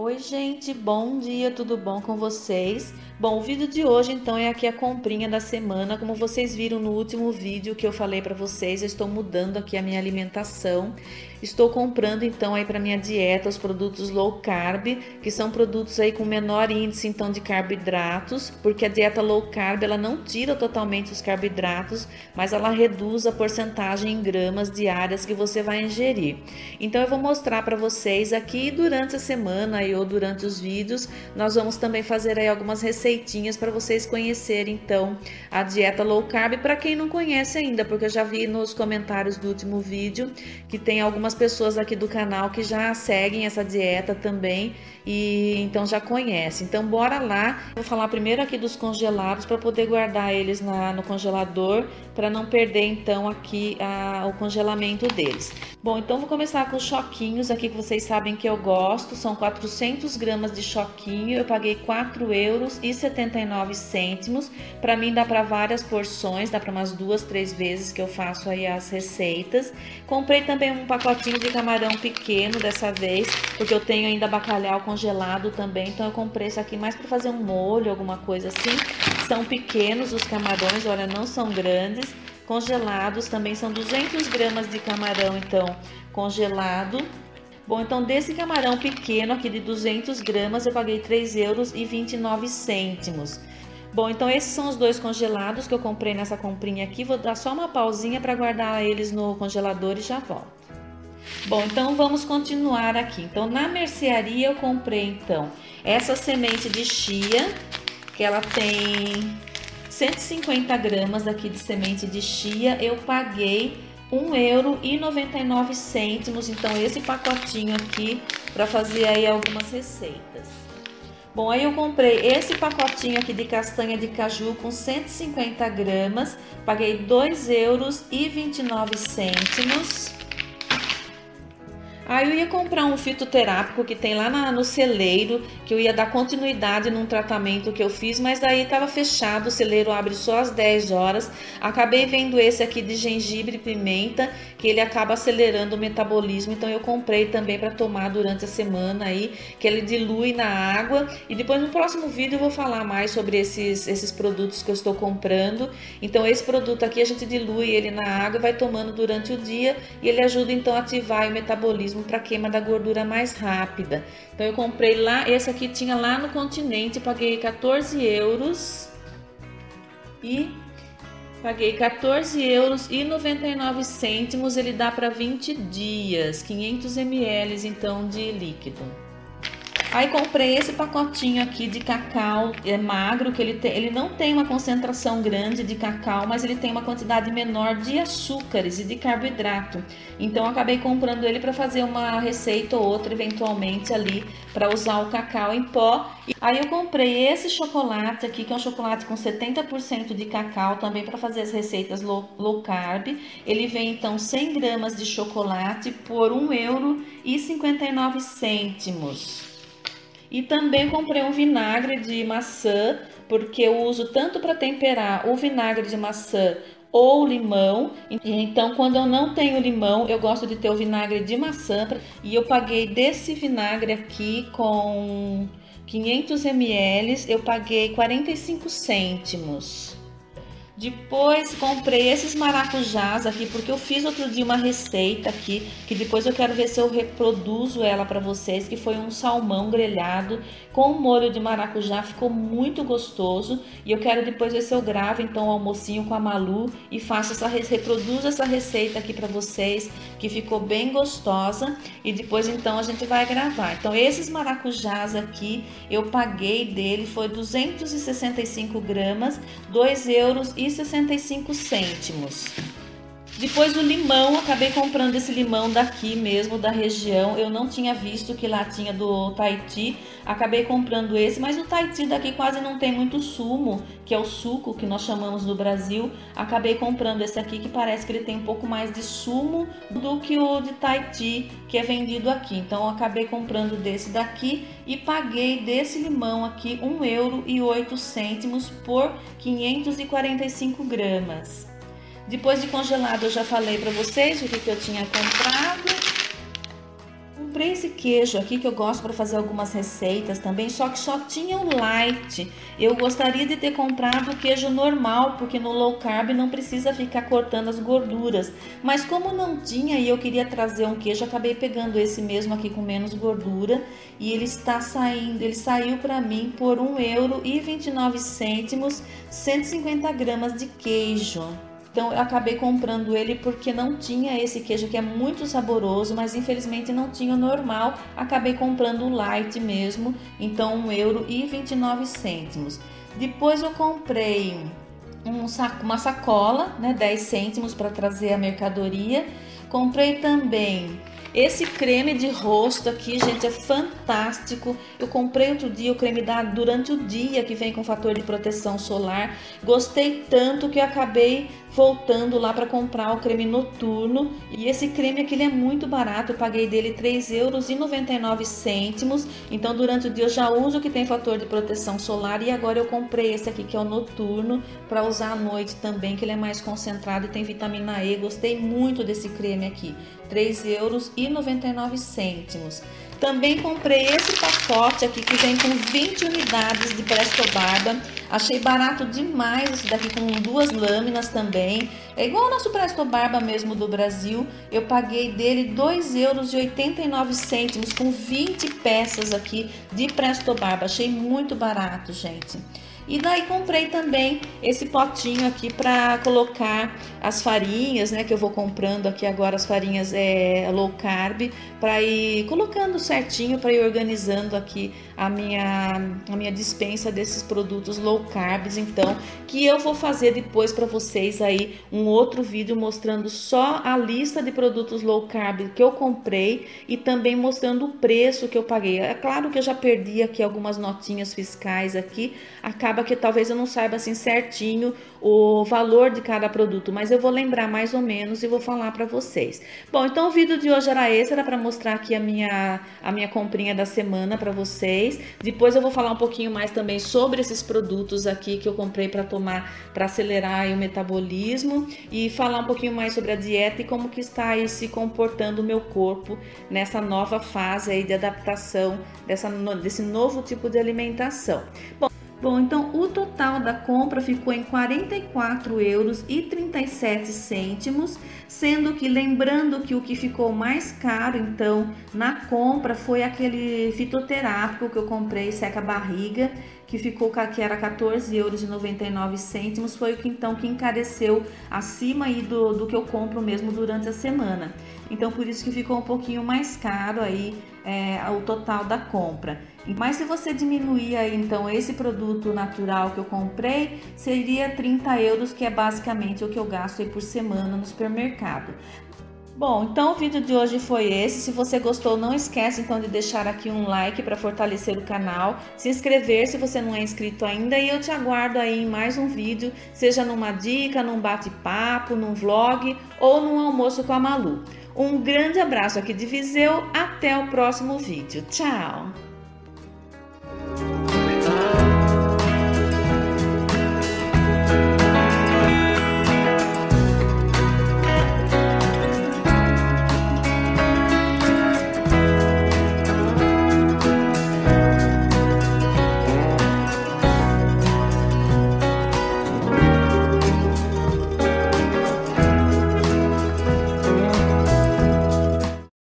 Oi, gente, bom dia, tudo bom com vocês? Bom, o vídeo de hoje então é aqui a comprinha da semana. Como vocês viram no último vídeo que eu falei para vocês, eu estou mudando aqui a minha alimentação. Estou comprando então aí para minha dieta os produtos low carb, que são produtos aí com menor índice então de carboidratos, porque a dieta low carb ela não tira totalmente os carboidratos, mas ela reduz a porcentagem em gramas diárias que você vai ingerir. Então eu vou mostrar para vocês aqui durante a semana aí, ou durante os vídeos, nós vamos também fazer aí algumas receitas receitinhas para vocês conhecerem então a dieta low carb para quem não conhece ainda, porque eu já vi nos comentários do último vídeo que tem algumas pessoas aqui do canal que já seguem essa dieta também e então já conhece. Então bora lá. Vou falar primeiro aqui dos congelados para poder guardar eles na, no congelador para não perder então aqui a, o congelamento deles. Bom, então vou começar com os choquinhos aqui que vocês sabem que eu gosto. São 400 gramas de choquinho. Eu paguei 4 euros e 79 cêntimos. Para mim dá para várias porções, dá para umas duas, três vezes que eu faço aí as receitas. Comprei também um pacotinho de camarão pequeno dessa vez, porque eu tenho ainda bacalhau congelado também. Então eu comprei isso aqui mais para fazer um molho, alguma coisa assim. São pequenos os camarões, olha, não são grandes congelados também são 200 gramas de camarão então congelado bom então desse camarão pequeno aqui de 200 gramas eu paguei 3 euros e 29 cêntimos. Bom então esses são os dois congelados que eu comprei nessa comprinha aqui. Vou dar só uma pausinha para guardar eles no congelador e já volto. Bom, então vamos continuar aqui. Então, na mercearia eu comprei então essa semente de chia, que ela tem 150 gramas aqui de semente de chia, eu paguei um euro e 99 cêntimos. Então esse pacotinho aqui para fazer aí algumas receitas. Bom, aí eu comprei esse pacotinho aqui de castanha de caju com 150 gramas, paguei 2 euros 29 cêntimos. Aí eu ia comprar um fitoterápico que tem lá na, no celeiro, que eu ia dar continuidade num tratamento que eu fiz, mas daí estava fechado, o celeiro abre só às 10 horas. Acabei vendo esse aqui de gengibre e pimenta, que ele acaba acelerando o metabolismo, então eu comprei também para tomar durante a semana aí, que ele dilui na água. E depois no próximo vídeo eu vou falar mais sobre esses, esses produtos que eu estou comprando. Então esse produto aqui a gente dilui ele na água, vai tomando durante o dia e ele ajuda então a ativar o metabolismo mesmo para queima da gordura mais rápida. Então eu comprei lá, esse aqui tinha lá no continente, paguei 14 euros e paguei 14 euros e 99 cêntimos. Ele dá para 20 dias, 500 ml então de líquido. Aí comprei esse pacotinho aqui de cacau é magro, que ele, ele não tem uma concentração grande de cacau, mas ele tem uma quantidade menor de açúcares e de carboidrato. Então acabei comprando ele para fazer uma receita ou outra eventualmente ali para usar o cacau em pó. Aí eu comprei esse chocolate aqui, que é um chocolate com 70% de cacau, também para fazer as receitas low, low carb. Ele vem então 100 gramas de chocolate por 1 euro e 59 cêntimos. E também comprei um vinagre de maçã, porque eu uso tanto para temperar o vinagre de maçã ou limão. Então, quando eu não tenho limão, eu gosto de ter o vinagre de maçã. E eu paguei desse vinagre aqui com 500 ml, eu paguei 45 cêntimos. Depois comprei esses maracujás aqui, porque eu fiz outro dia uma receita aqui, que depois eu quero ver se eu reproduzo ela para vocês, que foi um salmão grelhado com molho de maracujá, ficou muito gostoso. E eu quero depois ver se eu gravo então o almocinho com a Malu e faço essa reproduzo essa receita aqui para vocês, que ficou bem gostosa. E depois então a gente vai gravar. Então esses maracujás aqui, eu paguei dele, foi 265 gramas, 2 euros e 65 cêntimos. Depois o limão, acabei comprando esse limão daqui mesmo, da região. Eu não tinha visto que lá tinha do Tahiti. Acabei comprando esse, mas o Tahiti daqui quase não tem muito sumo, que é o suco que nós chamamos no Brasil. Acabei comprando esse aqui que parece que ele tem um pouco mais de sumo do que o de Tahiti que é vendido aqui. Então acabei comprando desse daqui e paguei desse limão aqui 1 euro 8 cêntimos por 545 gramas. Depois de congelado, eu já falei para vocês o que, que eu tinha comprado. Comprei esse queijo aqui que eu gosto para fazer algumas receitas também, só que só tinha o light. Eu gostaria de ter comprado o queijo normal, porque no low carb não precisa ficar cortando as gorduras. Mas como não tinha e eu queria trazer um queijo, acabei pegando esse mesmo aqui com menos gordura e ele está saindo, ele saiu para mim por um euro e 29 cêntimos, 150 gramas de queijo. Então eu acabei comprando ele porque não tinha esse queijo que é muito saboroso, mas infelizmente não tinha o normal. Acabei comprando o light mesmo, então 1 euro e 29 cêntimos. Depois eu comprei um saco, uma sacola, né, 10 cêntimos para trazer a mercadoria. Comprei também esse creme de rosto aqui, gente, é fantástico. Eu comprei outro dia o creme da durante o dia que vem com fator de proteção solar. Gostei tanto que eu acabei voltando lá para comprar o creme noturno. E esse creme aqui é muito barato, eu paguei dele 3,99 euros. Então durante o dia eu já uso o que tem fator de proteção solar e agora eu comprei esse aqui que é o noturno para usar à noite também, que ele é mais concentrado e tem vitamina E. Gostei muito desse creme aqui. 3 euros e 99 cêntimos. Também comprei esse pacote aqui que vem com 20 unidades de Presto Barba. Achei barato demais esse daqui com duas lâminas também. É igual ao nosso Presto Barba mesmo do Brasil. Eu paguei dele 2,89 euros com 20 peças aqui de Presto Barba. Achei muito barato, gente. E daí comprei também esse potinho aqui para colocar as farinhas, né? Que eu vou comprando aqui agora as farinhas é, low carb para ir colocando certinho, para ir organizando aqui a minha, a minha dispensa desses produtos low carbs. Então, que eu vou fazer depois para vocês aí um outro vídeo mostrando só a lista de produtos low carb que eu comprei e também mostrando o preço que eu paguei. É claro que eu já perdi aqui algumas notinhas fiscais aqui, acaba acaba que talvez eu não saiba assim certinho o valor de cada produto, mas eu vou lembrar mais ou menos e vou falar para vocês. Bom, então o vídeo de hoje era esse, era para mostrar aqui a minha a minha comprinha da semana para vocês. Depois eu vou falar um pouquinho mais também sobre esses produtos aqui que eu comprei para tomar para acelerar o metabolismo e falar um pouquinho mais sobre a dieta e como que está aí se comportando o meu corpo nessa nova fase aí de adaptação dessa, desse novo tipo de alimentação. Bom, Bom, então o total da compra ficou em 44 euros e 37 cêntimos, sendo que lembrando que o que ficou mais caro então na compra foi aquele fitoterápico que eu comprei seca barriga, que ficou que era 14 euros e 99 cêntimos, foi o que então que encareceu acima aí do, do que eu compro mesmo durante a semana. Então por isso que ficou um pouquinho mais caro aí é, o total da compra. Mas se você diminuir aí, então esse produto natural que eu comprei, seria 30 euros, que é basicamente o que eu gasto aí por semana no supermercado. Bom, então o vídeo de hoje foi esse. Se você gostou, não esquece então de deixar aqui um like para fortalecer o canal, se inscrever se você não é inscrito ainda e eu te aguardo aí em mais um vídeo, seja numa dica, num bate-papo, num vlog ou num almoço com a Malu. Um grande abraço aqui de Viseu, até o próximo vídeo. Tchau!